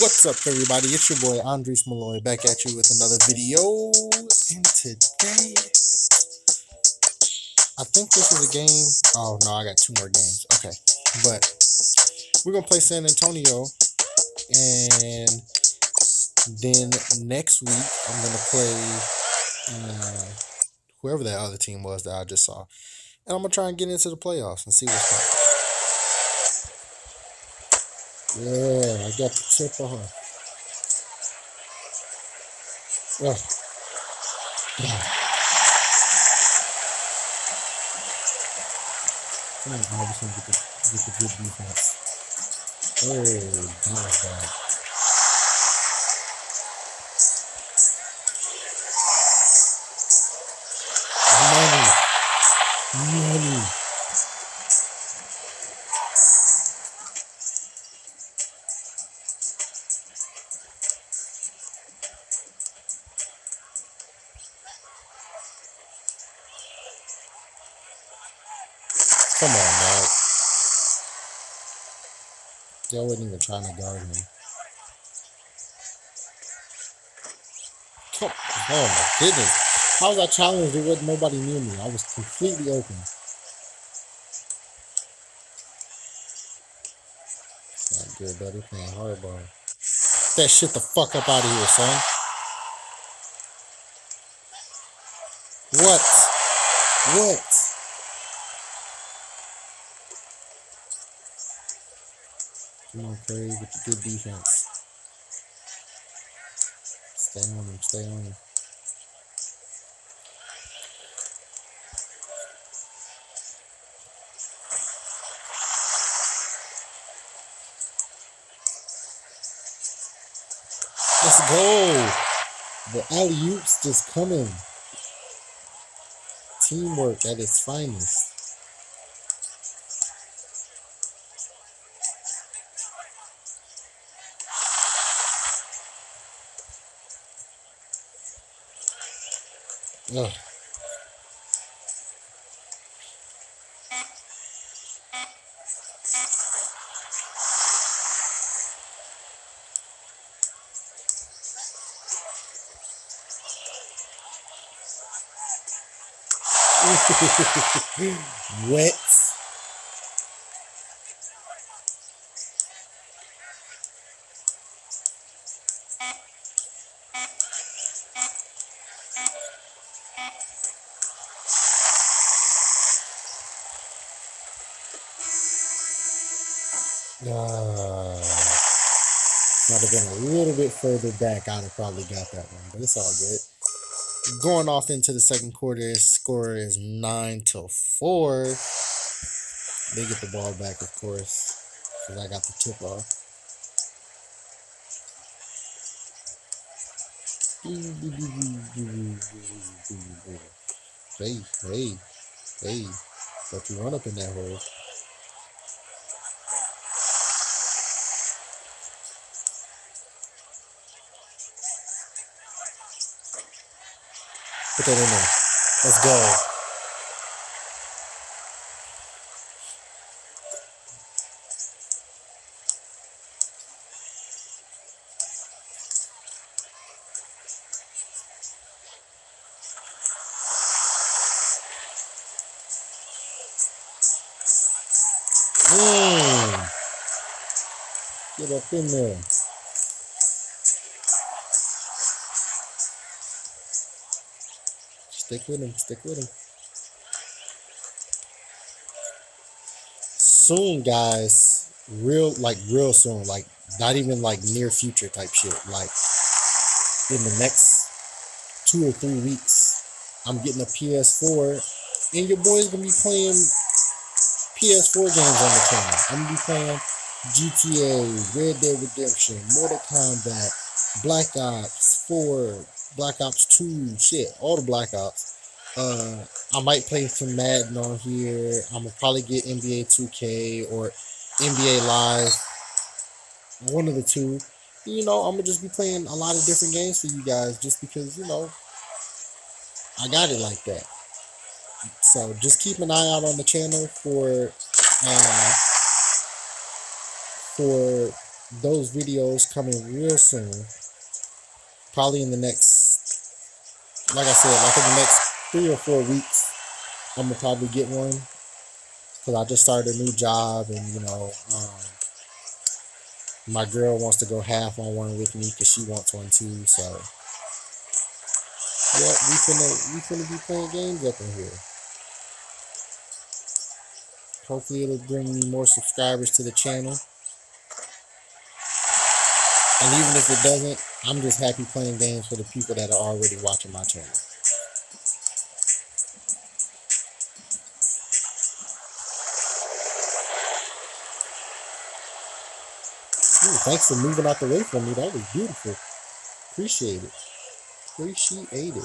What's up, everybody? It's your boy Andrise Maloy back at you with another video. And today, I think this is a game. Oh no, I got two more games. Okay, but we're gonna play San Antonio, and then next week I'm gonna play uh, whoever that other team was that I just saw, and I'm gonna try and get into the playoffs and see what's happening. Yeah, I got the tip on. Ugh. Yeah. Come on, I just want to get the, get the good defense. Oh, that was bad. Money. Money. Y'all trying to guard him. Come, oh my goodness. How was I challenged? Wasn't nobody near me. I was completely open. Not good, buddy. Playing hardball. That shit the fuck up out of here, son. What? What? On, Curry, with the good defense. Stay on him, stay on him. Let's go. The alley oops just coming. Teamwork at its finest. Ugh. Wet. Uh, might have been a little bit further back. I'd have probably got that one, but it's all good. Going off into the second quarter, score is nine to four. They get the ball back, of course, because I got the tip off. Hey, hey, hey! Don't you run up in that hole? Put that in there. Let's go. Mm. Get up in there. Stick with him. Stick with him. Soon, guys. Real, like, real soon. Like, not even like near future type shit. Like, in the next two or three weeks, I'm getting a PS4, and your boy's gonna be playing PS4 games on the channel. I'm gonna be playing GTA, Red Dead Redemption, Mortal Kombat, Black Ops 4, Black Ops 2, shit, all the Black Ops. Uh, I might play some Madden on here. I'm gonna probably get NBA 2K or NBA Live, one of the two. You know, I'm gonna just be playing a lot of different games for you guys, just because you know I got it like that. So just keep an eye out on the channel for uh, for those videos coming real soon. Probably in the next, like I said, like in the next three or four weeks, I'm gonna probably get one because I just started a new job and you know, um, my girl wants to go half on one with me because she wants one too. So, yeah, we finna we finna be playing games up in here. Hopefully, it'll bring me more subscribers to the channel. And even if it doesn't, I'm just happy playing games for the people that are already watching my channel. Ooh, thanks for moving out the way for me. That was beautiful. Appreciate it. Appreciate it.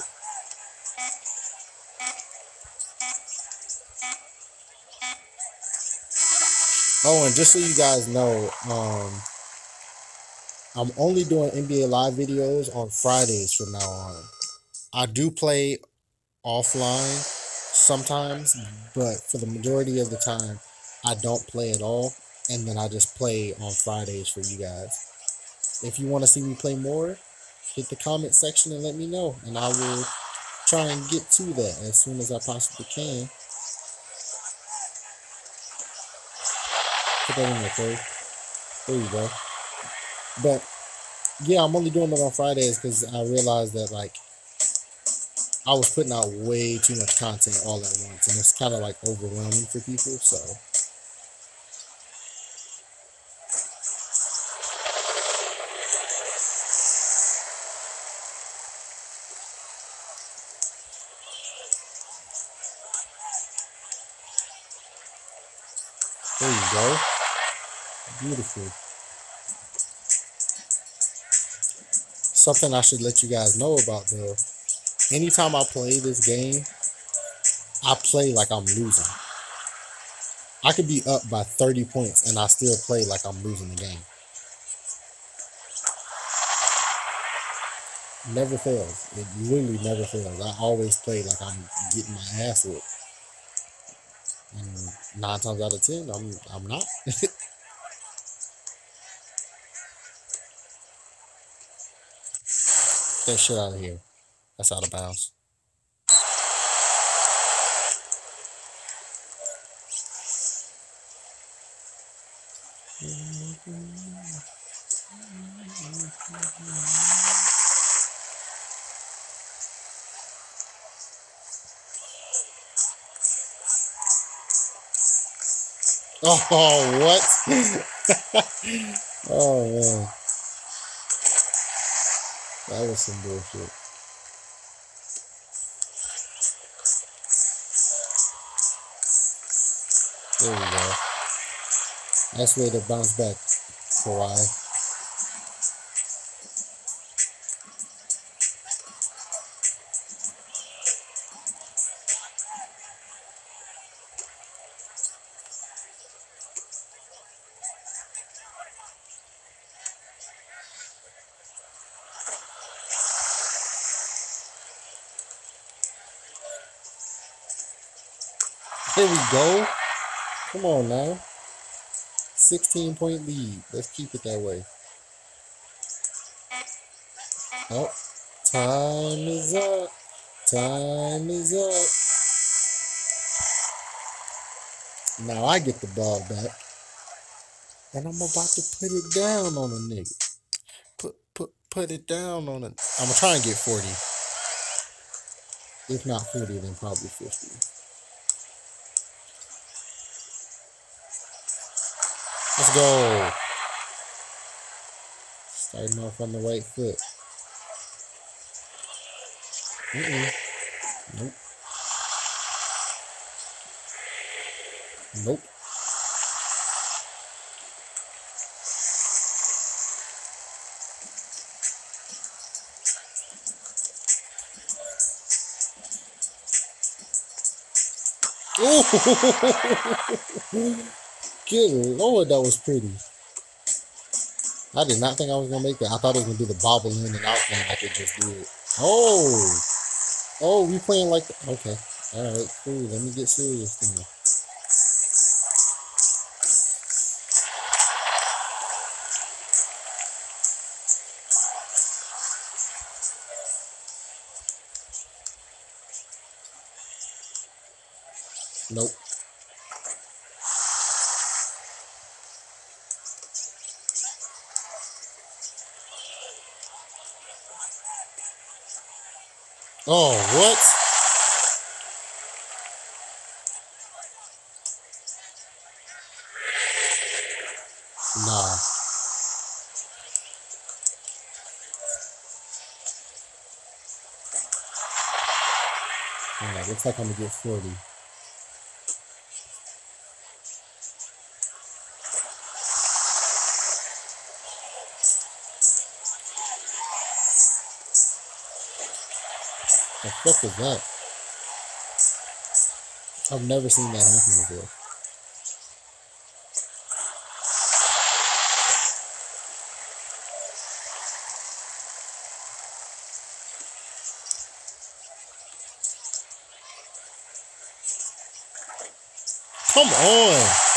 Oh, and just so you guys know, um, I'm only doing NBA Live videos on Fridays from now on. I do play offline sometimes, but for the majority of the time, I don't play at all. And then I just play on Fridays for you guys. If you want to see me play more, hit the comment section and let me know. And I will try and get to that as soon as I possibly can. Put that in there. There you go. But yeah, I'm only doing it on Fridays because I realized that like I was putting out way too much content all at once, and it's kind of like overwhelming for people. So. There you go. Beautiful. Something I should let you guys know about though. Anytime I play this game, I play like I'm losing. I could be up by 30 points and I still play like I'm losing the game. Never fails. It literally never fails. I always play like I'm getting my ass whooped. And nine times out of ten, I'm I'm not. that shit out of here. That's out of bounds. Oh, what? oh, man. That was some bullshit. There we go. Nice way to bounce back, Kawhi. There we go. Come on now. 16 point lead. Let's keep it that way. Oh, time is up. Time is up. Now I get the ball back. And I'm about to put it down on a nigga. Put put put it down on a I'm gonna try and get 40. If not 40, then probably 50. Let's go. Starting off on the right foot. Mm-mm. Nope. Nope. Oh! Good lord, that was pretty. I did not think I was gonna make that. I thought it was gonna do the bobble in and out thing I it just did. Oh, oh, we playing like okay. All right, cool. Let me get serious then. Nope. Oh, what? Nah. Alright, looks like I'm gonna get 40. The fuck is that? I've never seen that happen before. Come on.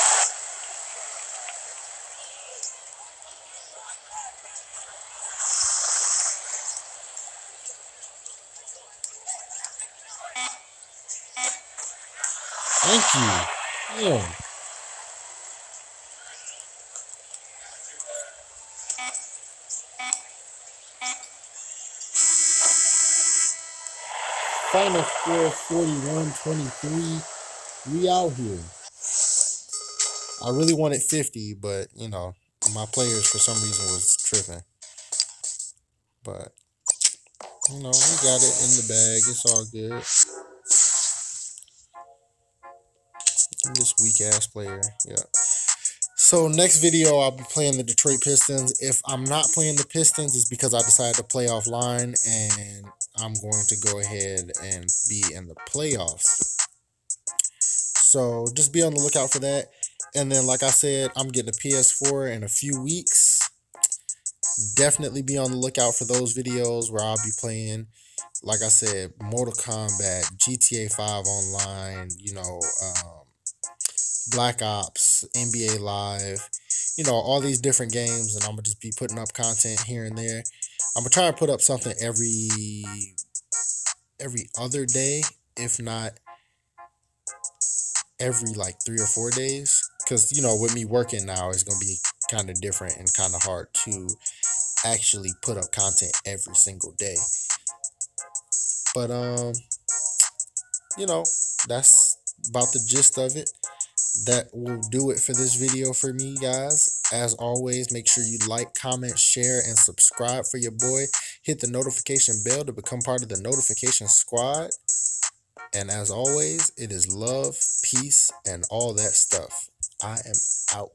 You. Damn. Final score 41-23. We out here. I really wanted 50, but you know, my players for some reason was tripping. But you know, we got it in the bag. It's all good. I'm this weak ass player. Yeah. So next video I'll be playing the Detroit Pistons. If I'm not playing the Pistons, it's because I decided to play offline and I'm going to go ahead and be in the playoffs. So just be on the lookout for that. And then, like I said, I'm getting a PS4 in a few weeks. Definitely be on the lookout for those videos where I'll be playing, like I said, Mortal Kombat, GTA 5 online, you know, um, Black Ops, NBA Live, you know, all these different games. And I'm to just be putting up content here and there. I'm to try to put up something every every other day, if not every like three or four days because you know with me working now it's gonna be kind of different and kind of hard to actually put up content every single day but um you know that's about the gist of it that will do it for this video for me guys as always make sure you like comment share and subscribe for your boy hit the notification bell to become part of the notification squad and as always, it is love, peace, and all that stuff. I am out.